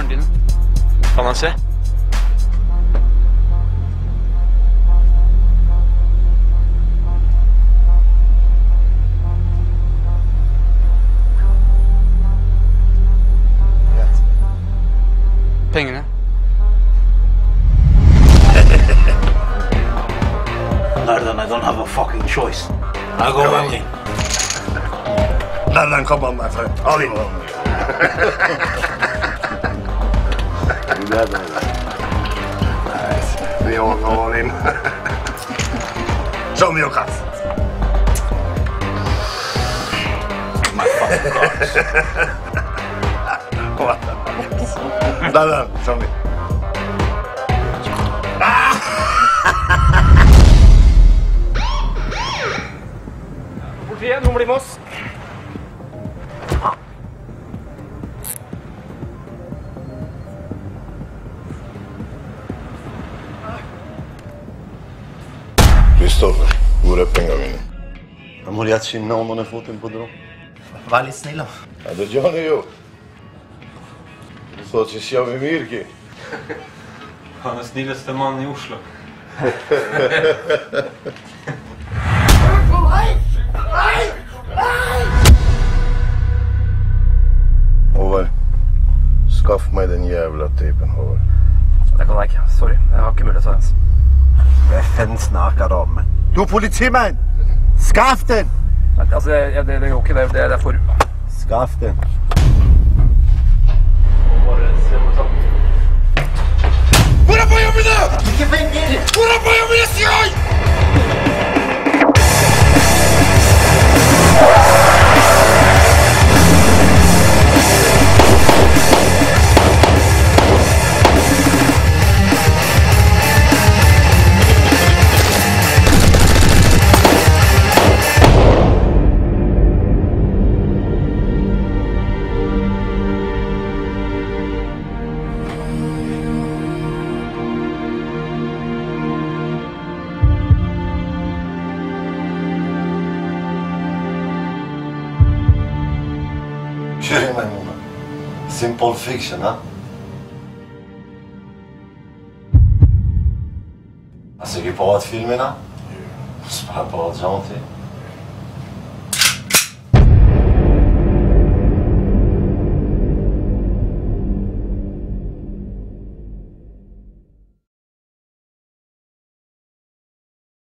Morning. Commencez. Pengarna. Er no, then I don't have a fucking choice. I go with you. No, no, come on, my friend. I'll leave. Böyle. Nice. We all all in. Show me your cards. My fucking cards. Nardan, show me. Politiet, noen blir med oss. Kristoffer, hvor er pengene mine? Da må de ha skinnet under foten på dro. Vær litt snill, da. Ja, det gjør han jo. Så ikke sier vi Mirki. Han er snilleste mannen i Oslo. Håvard, skaff meg den jævla teipen, Håvard. Det kan jeg ikke. Sorry. Jeg har ikke mulighet til det. Hva faen snakker du om? Du er politimann! Skaff den! Altså, det, det, det går ikke. Det, det, er for Skaff den. qyri me mune. Si Fiction, ha? A se ki po atë filmin, ha? Jo. S'pa po atë gjonti.